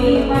Amen.